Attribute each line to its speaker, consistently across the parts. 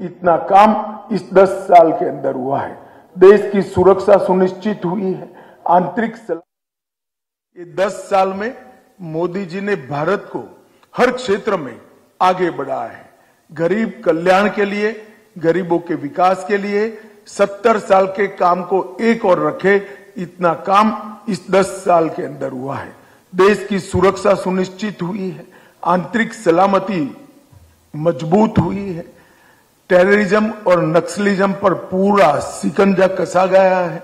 Speaker 1: इतना काम इस 10 साल के अंदर हुआ है। देश की सुरक्षा सुनिश्चित हुई है। आंतरिक ये 10 साल में मोदी जी ने भारत को हर क्षेत्र में आगे बढ़ाया है। गरीब कल्याण के लिए, गरीबों के विकास के लिए 70 साल के काम को एक और रखे, इतना काम इस 10 साल के अंदर हुआ है। देश की सुरक्षा सुनिश्चित हुई है। आंतरिक सलामती मज़बूत हुई है। टेररिज्म और नक्सलिज्म पर पूरा सिकंजा कसा गया है।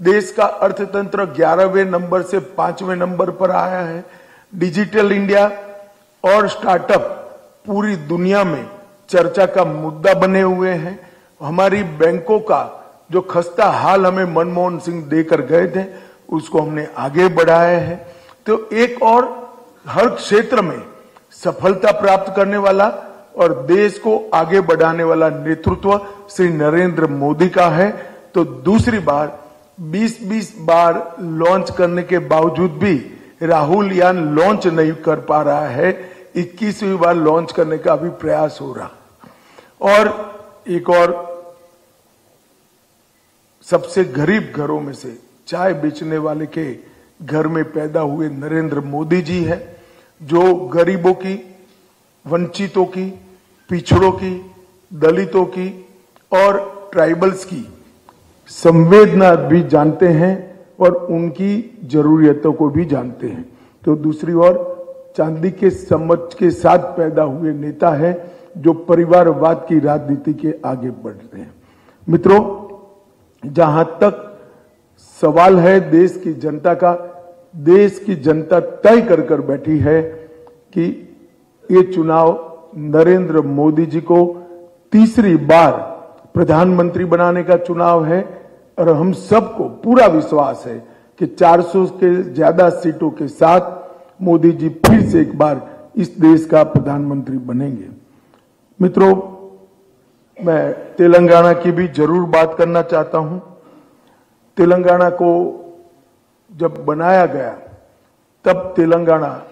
Speaker 1: देश का अर्थतंत्र ग्यारहवें नंबर से पाँचवें नंबर पर आया है। डिजिटल इंडिया और स्टार्टअप पूरी दुनिया में चर्चा का मुद्दा बने हुए हैं। हमारी बैंकों का जो खस्ता हाल हमें मनमोहन सिंह देकर गए थे, उसको हमने आगे बढ़ाया है। तो एक और हर क्षेत्र में सफलता प्राप्त करने वाला और देश को आगे बढ़ाने वाला नेतृत्व श्री नरेंद्र मोदी का है। तो दूसरी बार 20-20 बार लॉन्च करने के बावजूद भी राहुल यान लॉन्च नहीं कर पा रहा है। 21वीं बार लॉन्च करने का अभी प्रयास हो रहा। और एक और सबसे गरीब घरों में से चाय बेचने वाले के घर में पैदा हुए नरेंद्र मोदी जी है, जो गरीबों की, वंचितों की पिछड़ों की, दलितों की और ट्राइबल्स की संवेदना भी जानते हैं और उनकी जरूरियतों को भी जानते हैं। तो दूसरी ओर, चांदी के समझ के साथ पैदा हुए नेता है जो परिवारवाद की राजनीति के आगे बढ़ रहे हैं। मित्रों, जहाँ तक सवाल है, देश की जनता का, देश की जनता तय कर कर बैठी है कि ये चुनाव नरेंद्र मोदी जी को तीसरी बार प्रधानमंत्री बनाने का चुनाव है और हम सबको पूरा विश्वास है कि 400 के ज़्यादा सीटों के साथ मोदी जी फिर से एक बार इस देश का प्रधानमंत्री बनेंगे। मित्रों, मैं तेलंगाना की भी ज़रूर बात करना चाहता हूँ। तेलंगाना को जब बनाया गया, तब तेलंगाना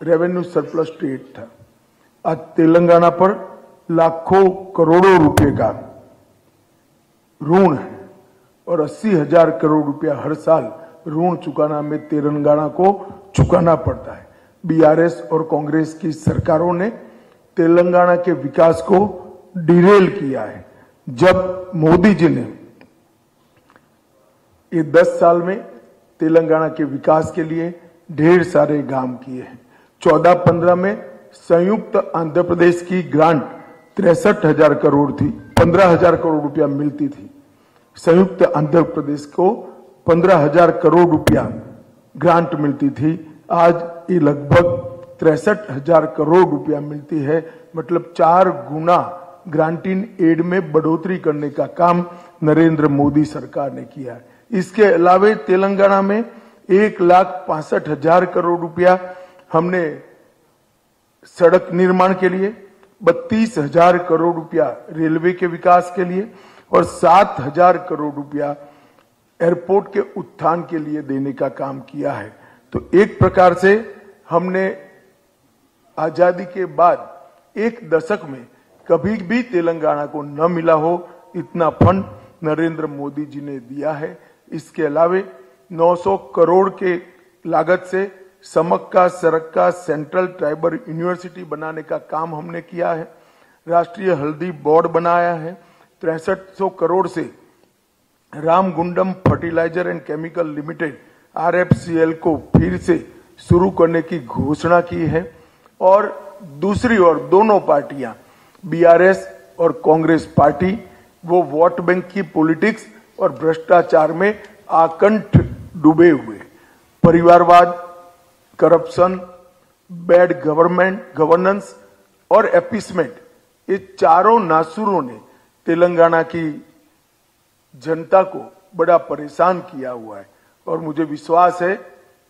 Speaker 1: रेवेन्यू सरप्लस स्टेट था। आज तेलंगाना पर लाखों करोड़ों रुपए का ऋण है और अस्सी हज़ार करोड़ रुपया हर साल ऋण चुकाना में तेलंगाना को चुकाना पड़ता है। बीआरएस और कांग्रेस की सरकारों ने तेलंगाना के विकास को डिरेल किया है। जब मोदी जी ने ये 10 साल में तेलंगाना के विकास के लिए ढेर सारे काम किए हैं। चौदह पंद्रह में संयुक्त आंध्र प्रदेश की ग्रांट तिरसठ हज़ार करोड़ थी, पंद्रह हज़ार करोड़ रुपया मिलती थी। संयुक्त आंध्र प्रदेश को पंद्रह हज़ार करोड़ रुपया ग्रांट मिलती थी। आज ये लगभग तिरसठ हज़ार करोड़ रुपया मिलती है मतलब चार गुना ग्रांटिन एड में बढ़ोतरी करने का काम नरेंद्र मोदी सरकार ने किया है। इसके अलावे तेलंगाना में एक लाख पांसठ हज़ार करोड़ रुपया हमने सड़क निर्माण के लिए, बत्तीस हज़ार करोड़ रुपया रेलवे के विकास के लिए और सात हज़ार करोड़ रुपया एयरपोर्ट के उत्थान के लिए देने का काम किया है। तो एक प्रकार से हमने आज़ादी के बाद एक दशक में कभी भी तेलंगाना को न मिला हो, इतना फंड नरेंद्र मोदी जी ने दिया है। इसके अलावे 900 करोड़ के लागत से Sammakka, Sarakka, Central Tribal University बनाने का काम हमने किया है। राष्ट्रीय हल्दी बोर्ड बनाया है। तिरसठ करोड़ से Ramagundam Fertilizer and Chemical Limited, RFCL को फिर से शुरू करने की घोषणा की है। और दूसरी ओर दोनों पार्टियाँ, बीआरएस और कांग्रेस पार्टी, वो वोट बैंक की पॉलिटिक्स और भ्रष्टाचार में आकंठ डूबे हुए। परिवारवाद करप्शन बैड गवर्नमेंट गवर्नेंस और एपिसमेंट ये चारों नासुरों ने तेलंगाना की जनता को बड़ा परेशान किया हुआ है। और मुझे विश्वास है,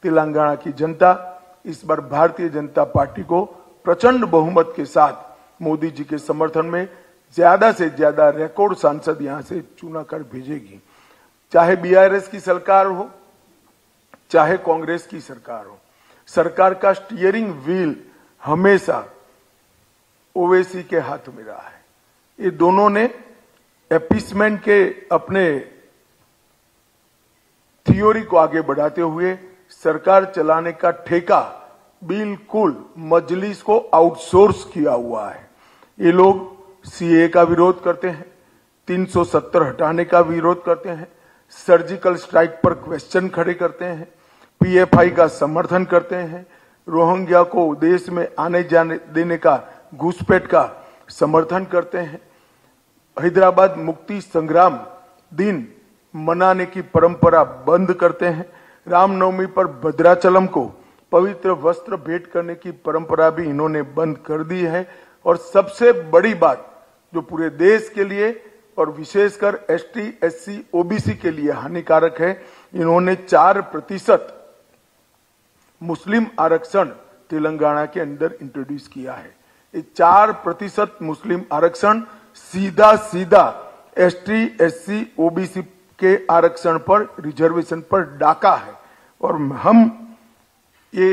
Speaker 1: तेलंगाना की जनता, इस बार भारतीय जनता पार्टी को प्रचंड बहुमत के साथ मोदी जी के समर्थन में ज़्यादा से ज़्यादा रिकॉर्ड सांसद यहाँ से चुना कर भेजेगी। चाहे बीआरएस की सरकार हो, चाहे कांग्रेस की सरकार हो सरकार का स्टीयरिंग व्हील हमेशा ओवैसी के हाथ में रहा है। ये दोनों ने एपिसमेंट के अपने थियोरी को आगे बढ़ाते हुए सरकार चलाने का ठेका बिल्कुल मजलिस को आउटसोर्स किया हुआ है। ये लोग सीए का विरोध करते हैं 370 हटाने का विरोध करते हैं सर्जिकल स्ट्राइक पर क्वेश्चन खड़े करते हैं पीएफआई का समर्थन करते हैं, रोहिंग्या को देश में आने जाने देने का घुसपैठ का समर्थन करते हैं। हैदराबाद मुक्ति संग्राम दिन मनाने की परंपरा बंद करते हैं। रामनवमी पर भद्राचलम को पवित्र वस्त्र भेंट करने की परंपरा भी इन्होंने बंद कर दी है। और सबसे बड़ी बात जो पूरे देश के लिए और विशेषकर S T S C OBC के लिए हानिकारक है, इन्होंने चार प्रतिशत मुस्लिम आरक्षण तेलंगाना के अंदर इंट्रोड्यूस किया है। ये चार प्रतिशत मुस्लिम आरक्षण सीधा सीधा S T S C OBC के आरक्षण पर रिजर्वेशन पर डाका है। और हम ये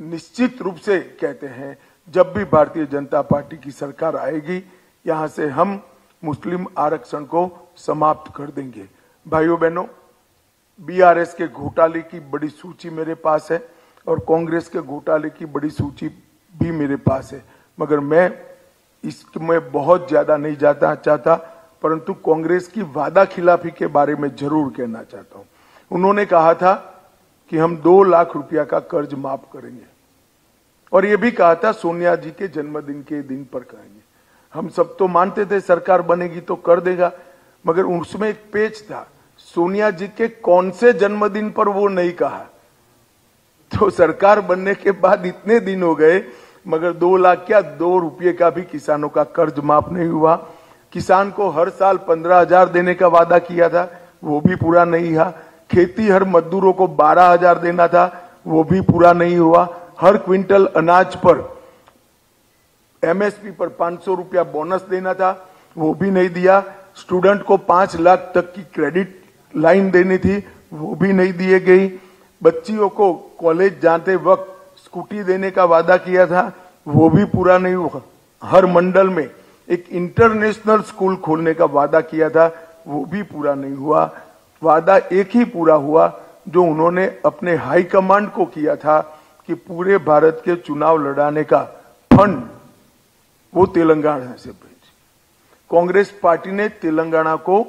Speaker 1: निश्चित रूप से कहते हैं, जब भी भारतीय जनता पार्टी की सरकार आएगी, यहाँ से हम मुस्लिम आरक्षण को समाप्त कर देंगे। भाइयों बहनों बीआरएस के घोटाले की बड़ी सूची मेरे पास है। और कांग्रेस के घोटाले की बड़ी सूची भी मेरे पास है। मगर मैं इसमें बहुत ज़्यादा नहीं जाता चाहता, परंतु कांग्रेस की वादा खिलाफी के बारे में ज़रूर कहना चाहता हूँ। उन्होंने कहा था कि हम दो लाख रुपया का कर्ज माफ़ करेंगे। और ये भी कहा था, सोनिया जी के जन्मदिन के दिन पर करेंगे हम सब तो मानते थे सरकार बनेगी तो कर देगा, मगर उसमें एक पेज था। सोनिया जी के कौन से जन्मदिन पर वो नहीं कहा। तो सरकार बनने के बाद इतने दिन हो गए, मगर दो लाख क्या दो रुपये का भी किसानों का कर्ज माफ़ नहीं हुआ। किसान को हर साल पंद्रह हज़ार देने का वादा किया था, वो भी पूरा नहीं हुआ। खेती हर मजदूरों को बारह हज़ार देना था, वो भी पूरा नहीं हुआ। हर क्विंटल अनाज पर, एमएसपी पर पाँच सौ रुपया बोनस देना था, वो भी नहीं दिया। स्टूडेंट को पाँच लाख तक की क्रेडिट लाइन देनी थी, वो भी नहीं दिए गई। बच्चियों को कॉलेज जाते वक्त स्कूटी देने का वादा किया था, वो भी पूरा नहीं हुआ। हर मंडल में एक इंटरनेशनल स्कूल खोलने का वादा किया था, वो भी पूरा नहीं हुआ। वादा एक ही पूरा हुआ, जो उन्होंने अपने हाई कमांड को किया था कि पूरे भारत के चुनाव लड़ाने का फंड। वो तेलंगाना से भेज। कांग्रेस पार्टी ने तेलंगाना को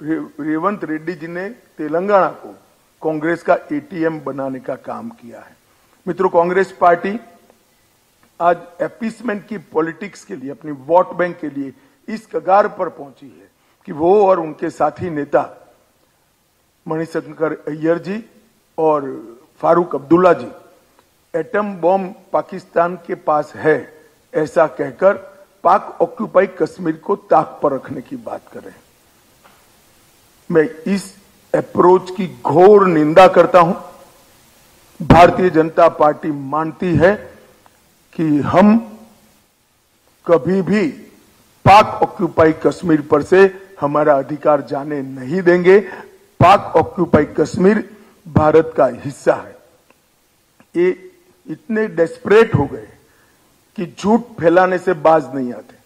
Speaker 1: रेवंत रेड्डी जी ने तेलंगाना को कांग्रेस का एटीएम बनाने का काम किया है। मित्रों, कांग्रेस पार्टी आज एपीसमेंट की पॉलिटिक्स के लिए, अपनी वोट बैंक के लिए इस कगार पर पहुँची है कि वो और उनके साथी नेता मणिशंकर अय्यर जी और फारूक अब्दुल्ला जी एटम बॉम्ब पाकिस्तान के पास है, ऐसा कहकर पाक ऑक्यूपाई कश्मीर को ताक पर रखने की बात करें। मैं इस अप्रोच की घोर निंदा करता हूँ। भारतीय जनता पार्टी मानती है कि हम कभी भी पाक ऑक्यूपाई कश्मीर पर से हमारा अधिकार जाने नहीं देंगे। पाक ऑक्यूपाई कश्मीर भारत का हिस्सा है। ये इतने डेस्परेट हो गए कि झूठ फैलाने से बाज नहीं आते।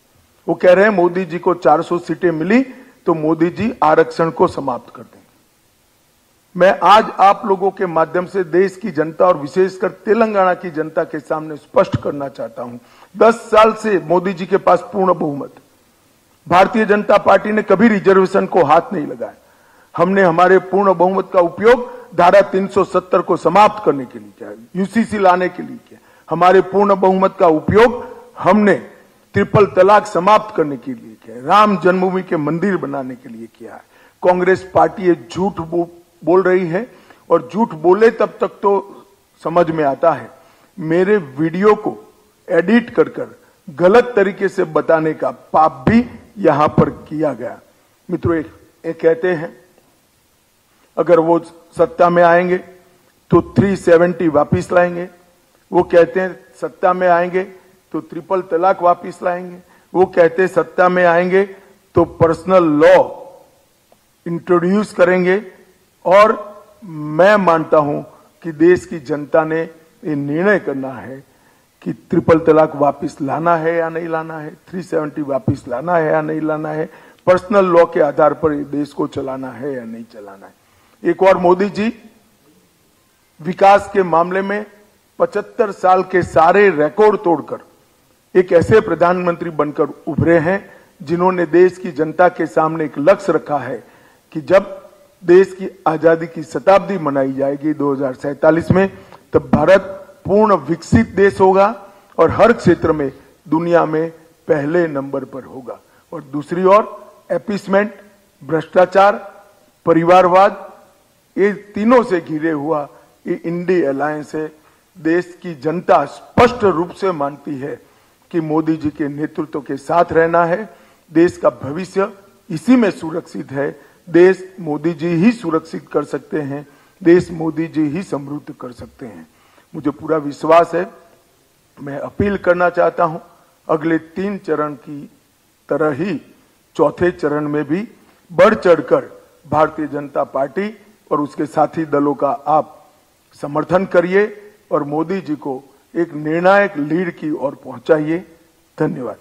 Speaker 1: वो कह रहे हैं, मोदी जी को 400 सीटें मिली तो मोदी जी आरक्षण को समाप्त कर देंगे। मैं आज आप लोगों के माध्यम से देश की जनता और विशेषकर तेलंगाना की जनता के सामने स्पष्ट करना चाहता हूँ। दस साल से मोदी जी के पास पूर्ण बहुमत। भारतीय जनता पार्टी ने कभी रिजर्वेशन को हाथ नहीं लगाया। हमने हमारे पूर्ण बहुमत का उपयोग धारा 370 को समाप्त करने के लिए किया यूसीसी लाने के लिए किया। हमारे पूर्ण बहुमत का उपयोग हमने ट्रिपल तलाक समाप्त करने के लिए किया। राम जन्मभूमि के मंदिर बनाने के लिए किया है। कांग्रेस पार्टी झूठ बोल रही है और झूठ बोले तब तक तो समझ में आता है। मेरे वीडियो को एडिट कर कर गलत तरीके से बताने का पाप भी यहाँ पर किया गया। मित्रों एक, एक कहते हैं अगर वो सत्ता में आएँगे तो 370 वापिस लाएँगे। वो कहते हैं सत्ता में आएँगे तो ट्रिपल तलाक वापिस लाएँगे। वो कहते हैं सत्ता में आएँगे तो पर्सनल लॉ इंट्रोड्यूस करेंगे। और मैं मानता हूँ कि देश की जनता ने ये निर्णय करना है कि ट्रिपल तलाक वापस लाना है या नहीं लाना है 370 वापस लाना है या नहीं लाना है पर्सनल लॉ के आधार पर देश को चलाना है या नहीं चलाना है। एक और मोदी जी, विकास के मामले में 75 साल के सारे रिकॉर्ड तोड़कर एक ऐसे प्रधानमंत्री बनकर उभरे हैं जिन्होंने देश की जनता के सामने एक लक्ष्य रखा है कि जब देश की आज़ादी की शताब्दी मनाई जाएगी दो में, तब भारत पूर्ण विकसित देश होगा और हर क्षेत्र में दुनिया में पहले नंबर पर होगा। और दूसरी ओर, एपिसमेंट, भ्रष्टाचार, परिवारवाद, ये तीनों से घिरे हुआ ये इंडी अलायंस है। देश की जनता स्पष्ट रूप से मानती है कि मोदी जी के नेतृत्व के साथ रहना है। देश का भविष्य इसी में सुरक्षित है देश मोदी जी ही सुरक्षित कर सकते हैं, देश मोदी जी ही समृद्ध कर सकते हैं। मुझे पूरा विश्वास है, मैं अपील करना चाहता हूँ, अगले तीन चरण की तरह ही, चौथे चरण में भी बढ़ चढ़कर भारतीय जनता पार्टी और उसके साथी दलों का आप समर्थन करिए और मोदी जी को एक निर्णायक लीड की ओर पहुंचाइए। धन्यवाद।